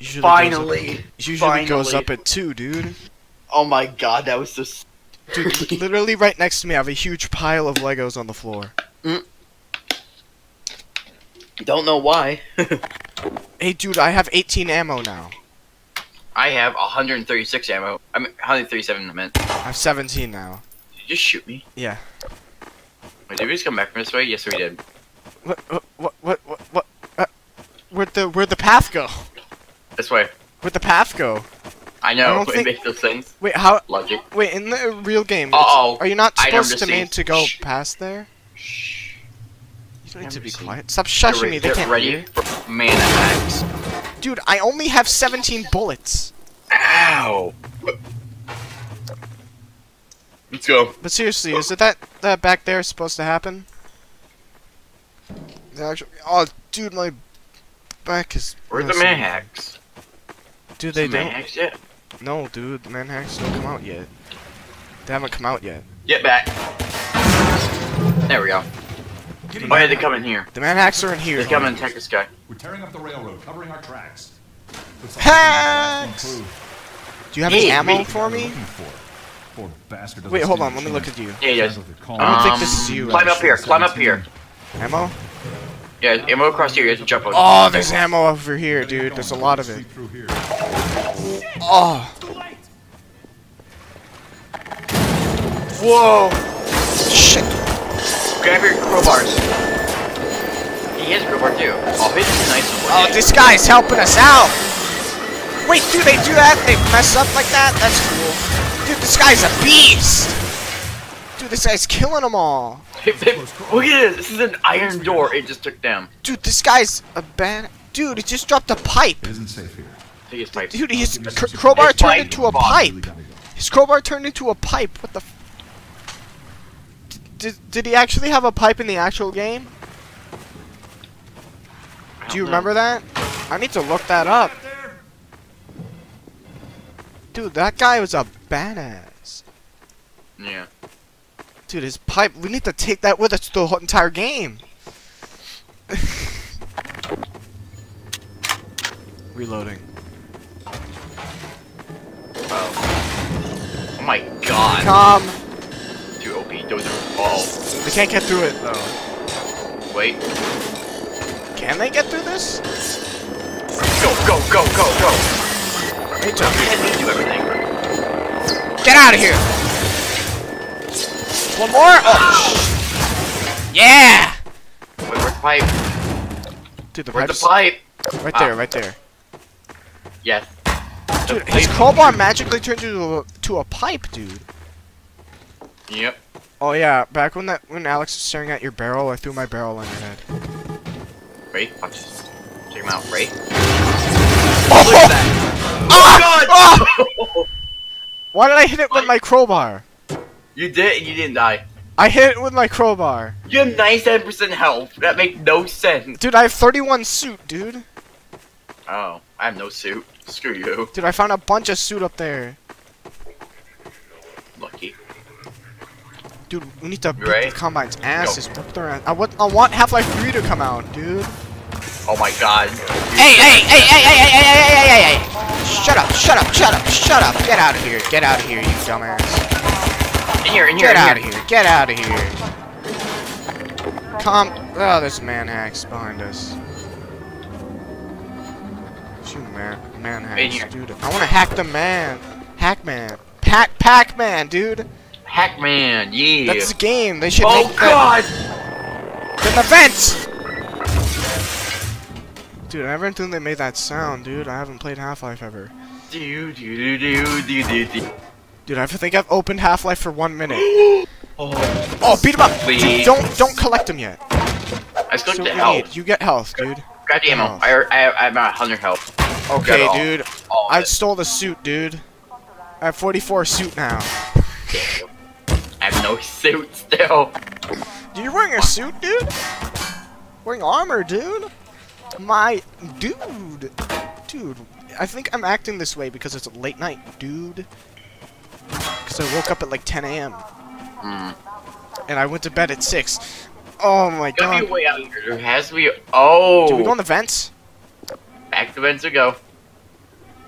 Usually Finally. Goes up, usually goes up at two, dude. Oh my god, that was just. Dude, literally right next to me, I have a huge pile of Legos on the floor. Don't know why. Hey, dude, I have 18 ammo now. I have 136 ammo. I mean, 137 I meant. I have 17 now. Did you just shoot me? Yeah. Wait, did we just come back from this way? Yes, we did. What? What? What? What? What? what uh, where'd the Where'd the path go? This way. Where'd the path go? I I know. don't it makes no sense. Wait, how? Logic. Wait, in the real game, Uh-oh. are you not supposed to mean to go Shh. past there? Shh. You don't need to be received. quiet. Stop shushing re- me. They can't ready hear. for hacks. Dude, I only have 17 bullets. Ow. Let's go. But seriously, is it that that back there supposed to happen? The actual, oh, dude, my back is. Where's the man hacks? Dude, they the man don't. hacks yet? No, dude, the man hacks don't come out yet. They haven't come out yet. Get back. There we go. Why had they come in here? The man hacks are in here. Just come and attack this guy. We're tearing up the railroad, covering our tracks. Hacks! Do you have Hey, any ammo me. for me? For. Poor bastard Wait, hold on. Let me look at you. Yeah, he does. Sounds like they're calling I don't think Um, this is you. Climb up here. Climb up here. Ammo? Yeah, ammo across here. You have to jump on. Oh, there's ammo over here, dude. There's a lot of it. Through here. Oh. Whoa. Shit. Grab your crowbars. He has a crowbar too. Oh, his is nice and Oh, this guy's helping us out. Wait, do they do that? They mess up like that? That's cool. Dude, this guy's a beast. Dude, this guy's killing them all. Look at this. This is an iron door. It just took down. Dude, this guy's a bad. Dude, he just dropped a pipe. It isn't safe here. Take his pipe. Dude, his cr crowbar His turned into a pipe. Really go. His crowbar turned into a pipe. What the? F did, did he actually have a pipe in the actual game? Do you remember that? I need to look that up. Dude, that guy was a badass. Yeah. Dude, his pipe. We need to take that with us the whole entire game. Reloading. Oh. Oh my god. Come. Too OP. Those are balls. They can't get through it though. Wait. Can they get through this? Go, go, go, go, go. Hey, Don't John. let me do everything. Get out of here! One more? Oh, sh- yeah! Wait, where's the pipe? Dude, the Where's the pipe? right Ah. there, right there. Yes. Dude, The his crowbar magically turned into a, to a pipe, dude. Yep. Oh yeah, back when that when Alex was staring at your barrel, I threw my barrel on your head. Ray, watch this. Check him out, Ray. Oh, Look at that. Ah! Oh, Why did I hit it with my crowbar? You did, and you didn't die. I hit it with my crowbar. You have 97% health. That makes no sense. Dude, I have 31 suit, dude. Oh, I have no suit. Screw you. Dude, I found a bunch of suit up there. Lucky. Dude, we need to beat right? the Combine's asses. Whip their ass. I want, I want Half-Life 3 to come out, dude. Oh my god. Hey, hey, hey, hey, hey, hey, hey, hey, hey, hey, hey! Shut up, shut up, shut up, shut up! Get out of here, get out of here, you dumbass! In here, in here, Get in out of here. get out of here! Come, oh, there's man hacks behind us. Shoot, man, man hacks, dude. I want to hack the man, hack man, pack, pack man, dude. Hackman, yeah. That's the game. They should oh make that god! an event. Dude, I never knew they made that sound, dude. I haven't played Half-Life ever. Do, do, do, do, do, do. Dude, I think I've opened Half-Life for one minute. Oh, Oh, beat him up! Dude, Please. don't don't collect him yet. I still So clicked what the you health. need? You get health, dude. Grab the ammo. Oh. I, I, I have about 100 health. Okay, all- dude. all I stole the suit, dude. I have 44 suit now. I have no suit still. Dude, you're wearing a suit, dude? Wearing armor, dude? My dude. Dude, I think I'm acting this way because it's a late night, dude. I woke up at like 10 a.m. Hmm. And I went to bed at 6. Oh my be god. way out here. There has to be. Oh! Do we go in the vents? Back to vents we go.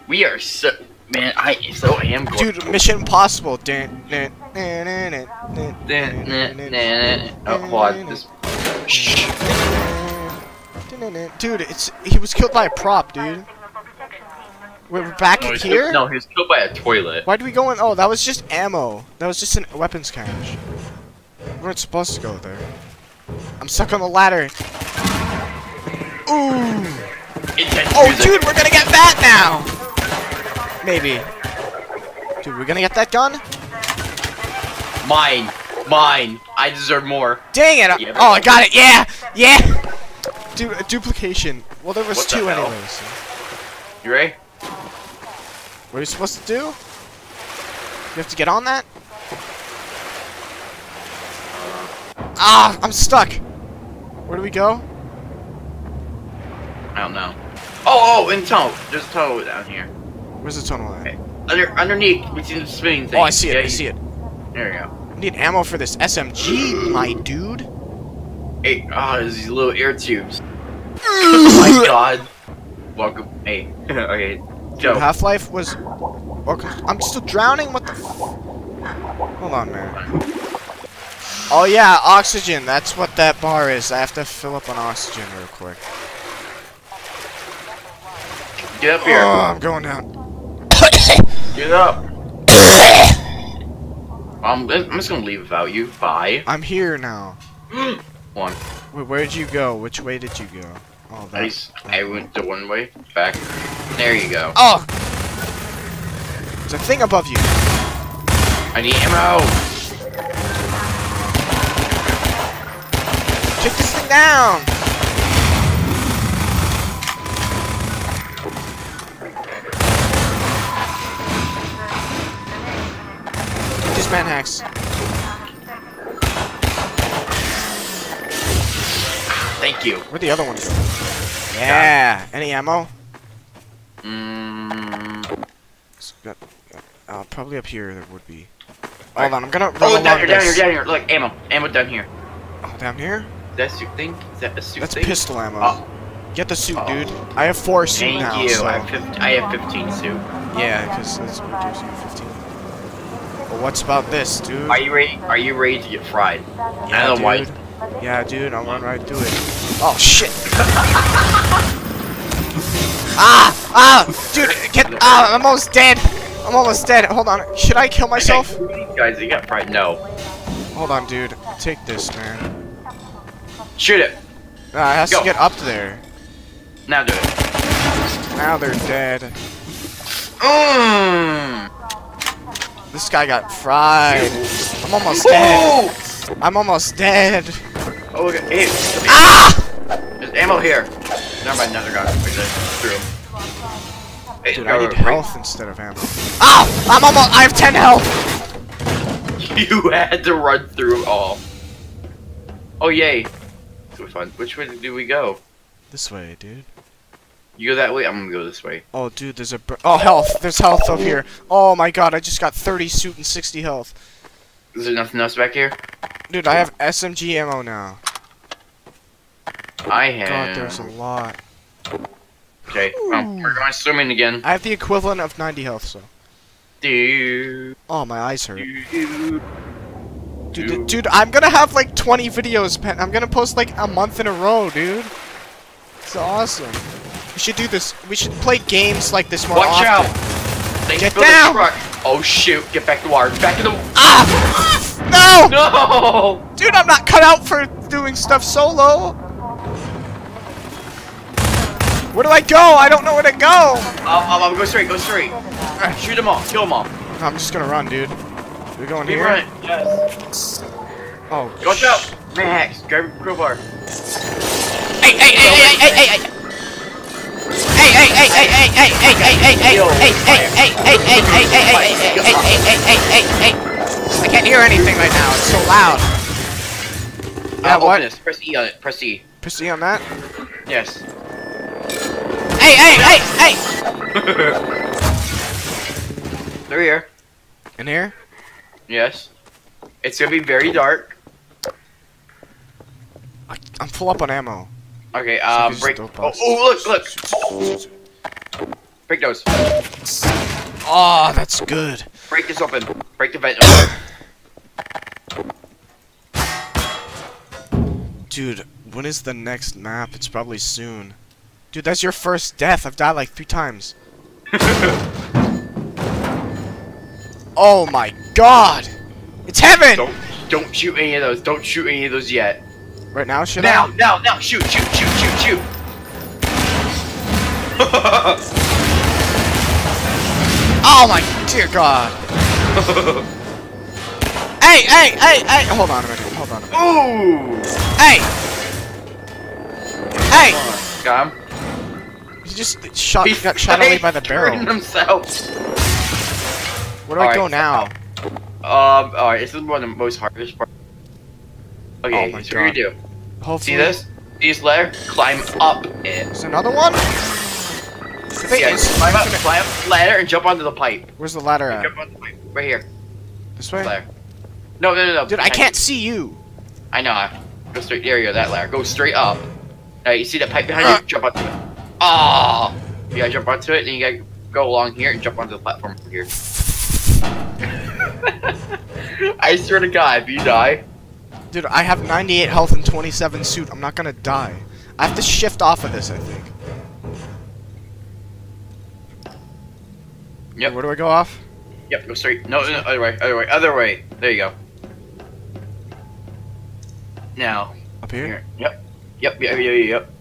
We are so man. I so am going. Dude, Mission Impossible. Dun, dun, dun, dun, dun, dun, Nah, nah, dun, nah, nah. Oh, hold on. This. Dude, it's he was killed by a prop, dude. We're back No, here. Killed, no, he was killed by a toilet. Why did we go in? Oh, that was just ammo. That was just a weapons cache. We weren't supposed to go there. I'm stuck on the ladder. Ooh. Oh, dude, we're gonna get that now. Maybe. Dude, we're gonna get that gun? Mine, mine. I deserve more. Dang it! Yeah, oh, I got it. Yeah, yeah. Dude, a duplication. Well, there was What two anyways. You ready? What are you supposed to do? You have to get on that? Ah, I'm stuck. Where do we go? I don't know. Oh, oh, in tunnel. There's a tunnel down here. Where's the tunnel at? Okay. Under, underneath, we see the spinning thing. Oh, I see it. Yeah, I see it. There you go. I need ammo for this SMG, my dude. Hey, ah, there's these little air tubes. oh my god. Welcome. Hey. okay. Go. Half-Life was... I'm still drowning? What the... f- Hold on, man. Oh, yeah, oxygen. That's what that bar is. I have to fill up on oxygen real quick. Get up here. Oh. I'm going down. Get up. Um, I'm just gonna leave without you. Bye. I'm here now. One. Wait, where'd you go? Which way did you go? Oh, that. Nice. I went the one way. Back. There you go. Oh! There's a thing above you. I need ammo. Take this thing down! Just man hacks. Thank you. Where'd the other ones go? Yeah! Any ammo? Mmm. Got- Uh, probably up here there would be. Hold on, I'm gonna run Oh, down here, down here, down here. Look, ammo. Ammo down here. Oh, down here? Is that suit thing? Is that a suit That's thing? pistol ammo. Oh, Get the suit, Oh. dude. I have four suit thank now, you. so... I, have 15, I have 15 suit. Yeah, because that's what gives you 15. But what's about this, dude? Are you ready? Are you ready to get fried? yeah, dude. why. Yeah, dude, I'll run right through it. Oh, shit! ah! Ah! Dude, get... Ah, I'm almost dead! I'm almost dead. Hold on. Should I kill myself? Guys, they got fried. No. Hold on, dude. Take this, man. Shoot it. Nah, it has Go. to get up there. Now do it. Now they're dead. Mmm. This guy got fried. I'm almost dead. Oh! I'm almost dead. Oh, look at hey, Ah! There's ammo here. Never mind, another gun. Wait, that's true. Hey, Dude, I need right- health instead of ammo. Ah! I'm almost. I have 10 health. You had to run through all. Oh yay! So fun. Which way do we go? This way, dude. You go that way. I'm gonna go this way. Oh, dude, there's a. bur- Oh, health. There's health up here. Oh my god, I just got 30 suit and 60 health. Is there nothing else back here? Dude, I have SMG ammo now. I have. God, there's a lot. Okay, well, we're going swimming again. I have the equivalent of 90 health, so. Dude, Oh, my eyes hurt. dude. Dude, dude, I'm gonna have like 20 videos. Pen I'm gonna post like a month in a row, dude. It's awesome. We should do this. We should play games like this more Watch often. out! Thanks Get down! Oh shoot! Get back to water. Back to the. Ah! No! No! Dude, I'm not cut out for doing stuff solo. Where do I go? I don't know where to go. I'll, I'll, go straight. Go straight. Shoot them all. Kill them all. I'm just gonna run, dude. We're going Keep here. running. Yes. Oh, Watch sh- out! Max, grab your crowbar. Hey, hey, hey, hey, hey, hey, hey. Hey, hey, hey, hey, hey, hey, hey, hey, hey, hey, Yo, hey, hey, hey, hey, hey, hey, hey, hey, hey, hey, hey, hey, hey, hey, hey, hey. I can't hear anything right now. It's so loud. Yeah, Uh, what? Open this. Press E on it. Press E. Pussy on that? Yes. Hey, hey, hey, hey. They're here. In here? Yes. It's gonna be very dark. I, I'm full up on ammo. Okay, um, break. Oh, oh, look, look. Break those. Oh, that's good. Break this open. Break the vent open. Dude, when is the next map? It's probably soon. Dude, that's your first death. I've died like three times. oh my god! It's heaven! don't don't shoot any of those. Don't shoot any of those yet. Right now, should Now, I? now, now! Shoot, shoot, shoot, shoot, shoot! Oh my dear god! hey, hey, hey, hey! Hold on a minute. Hold on a minute. Ooh! Hey! Hey! Got him. He just shot, he got shot away by the barrel. himself. Where do I Alright. go now? Um, alright, this is one of the most hardest parts. Okay, Oh so what you do? Hopefully. See this? See this ladder? Climb up it. There's another one? Yeah, is, climb up, climb up the ladder and jump onto the pipe. where's the ladder at? Jump the pipe. Right here. This way? Ladder. No, no, no, no. Dude, I behind can't see you. I know. Go straight. There you go. That ladder. Go straight up. Alright, you see that pipe behind Uh. you? Jump onto it. Oh! You gotta jump onto it, and you gotta go along here and jump onto the platform from here. I swear to God, if you die, Dude, I have 98 health and 27 suit. I'm not gonna die. I have to shift off of this, I think. Yep. Where do I go off? Yep, go straight. No, no, other way, other way, other way. There you go. Now, Up here? here. Yep. Yep, yep, yep, yep, yep.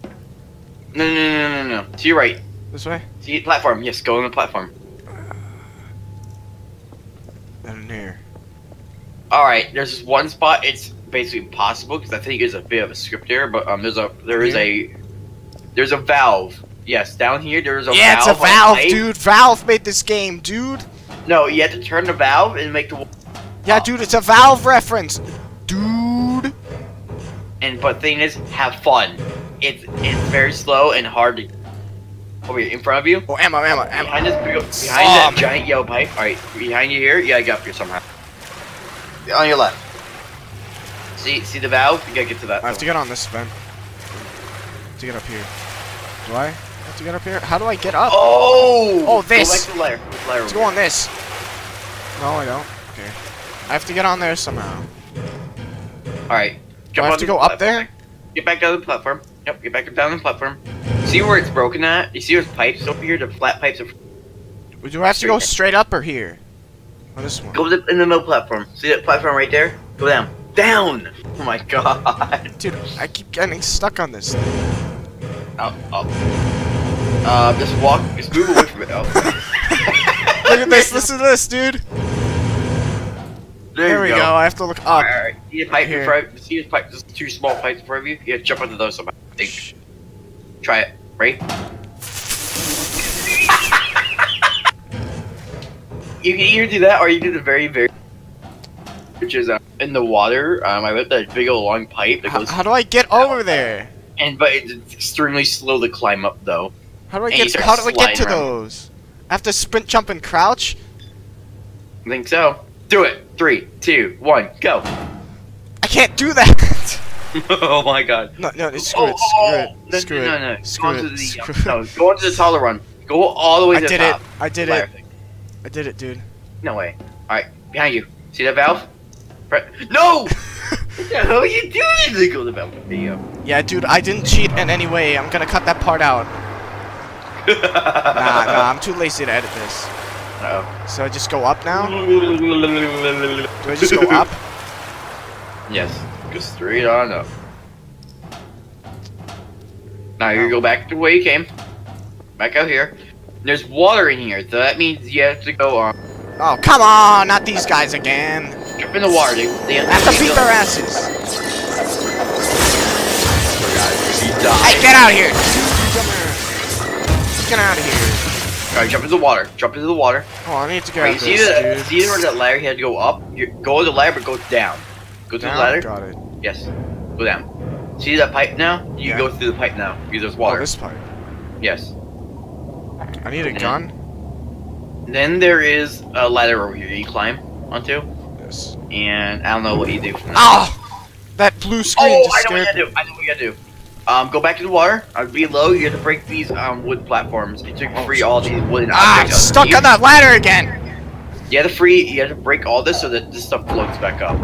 No, no, no, no, no, no. To your right. This way? See platform. Yes, go on the platform. And in here. Alright, there's this one spot, it's basically impossible because I think there's a bit of a script there, but um there's a there is a there's a valve. Yes, down here there's a yeah, valve. it's a Valve, dude. Valve made this game, dude. No, you have to turn the valve and make the Yeah, dude, it's a Valve reference. Dude. and but thing is, have fun. It's it's very slow and hard to over here in front of you. Oh, ammo, ammo, ammo. Behind this behind Oh, that man. giant yellow pipe. Alright, behind you here, Yeah, I get up here somehow. On your left. See see the valve? You gotta get to that. I have to get on this vent. To get up here. Do I have to get up here? How do I get up? Oh! Oh, this. Go back to the ladder. The ladder Let's go on this. No, I don't. Okay. I have to get on there somehow. Alright. Do I have to go up there? Get back down the platform. Yep, get back down the platform. See where it's broken at? You see those pipes over here? The flat pipes are Do I have to go straight up or here? On this one. Go in the middle platform. See that platform right there? Go down. Down! Oh my god. Dude, I keep getting stuck on this. thing. Up, up. Uh, just walk, just move away from it. Oh. Look at this, listen to this, dude. There, There we go. I have to look up. Alright, alright. See a pipe Here. in front See a pipe, just two small pipes in front of you? You gotta jump onto those somehow. Think. Shh. Try it. Ready? you can either do that or you do the very, very which is uh, in the water. Um, I lit that big old long pipe that How, goes, how do I get over there? and but it's extremely slow to climb up though. How do I And get? How do I get to around. those? I have to sprint, jump, and crouch. I think so. Do it. Three, two, one, go. I can't do that. oh my god. no, no, screw it, screw oh, it, no, screw no, it, no, no. Go screw onto it, the, screw uh, no, go onto the taller run. Go all the way I to did the it. top. I did it. thing. I did it, dude. No way. Alright, behind you. See that valve? No! what the hell are you doing? They go to the valve. There you go. Yeah, dude, I didn't cheat in any way. I'm gonna cut that part out. Nah, nah, I'm too lazy to edit this. Uh-oh. So I just go up now? Do I just go up? Yes. Go straight on up. Now you go back to where you came. Back out here. There's water in here, so that means you have to go on. Oh, come on! Not these guys again. jump in the water. They, they I have to beat their asses. Hey, get out of here! Get out of here. Alright, jump into the water. Jump into the water. Oh, I need to get Alright, out you see this, the dude. see where that ladder you had to go up? You go to the ladder but go down. Go to Down? the ladder. Got it. Yes. Go down. See that pipe now? You Yeah. go through the pipe now. Because there's water. Oh, this pipe. Yes. I need a Mhm. gun. Then there is a ladder over here you climb onto. Yes. And I don't know what you do from there. Oh! That blue screen Oh, just I know what you gotta do. I know what you gotta do. Um, go back to the water. Uh, below, you have to break these um wood platforms. It took free all these wooden Ah, I'm stuck on that ladder again. You have to free. You have to break all this so that this stuff floats back up.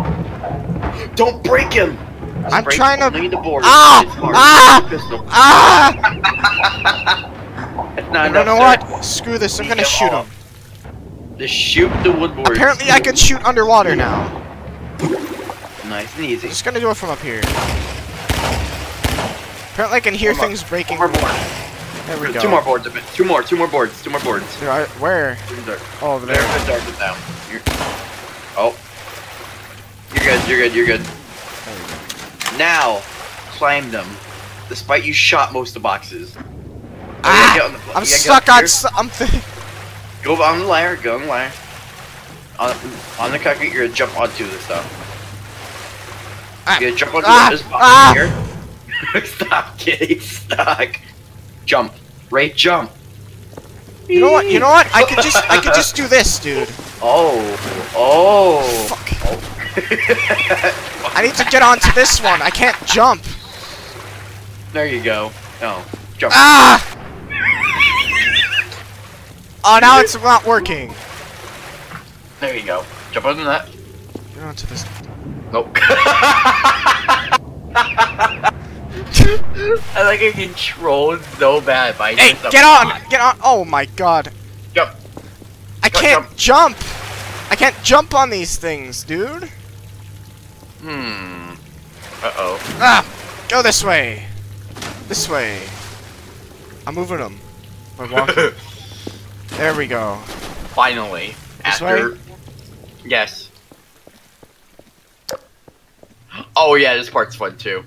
Don't break him. Just I'm break trying to- the board. Ah! Ah! Ah! Not You know sir. what? Screw this. I'm gonna shoot him. Just shoot the wood board. Apparently, I can shoot underwater now. Nice and I'm easy. just gonna do it from up here. Apparently, I can hear things breaking. One more board. There we go. Two more boards. a bit. Two more. Two more boards. Two more boards. There are- Where? Oh, over There, there. good dark down. You're, oh. You're good, you're good, you're good. Now, climb them. Despite you shot most of the boxes. Get on the- Ah! I'm stuck on something. Go on the ladder, go on the ladder. On, on the concrete, you're gonna jump onto this stuff. Ah. You're gonna jump onto Ah. this box Ah. here. Stop getting stuck. Jump. Ray, jump. You know what? You know what? I could just, I could just do this, dude. Oh. Oh. Fuck. I need to get onto this one. I can't jump. There you go. No. Jump. Ah! Oh, now it's not working. There you go. Jump onto that. Get onto this. Nope. I like a control so bad by Hey, get on! Get on! Oh my god. Jump. I Go- can't jump! I can't jump on these things, dude. Hmm. Uh oh. Ah! Go this way. This way. I'm moving them. We're walking. there we go. Finally. This After. Yes. Oh yeah, this part's fun too.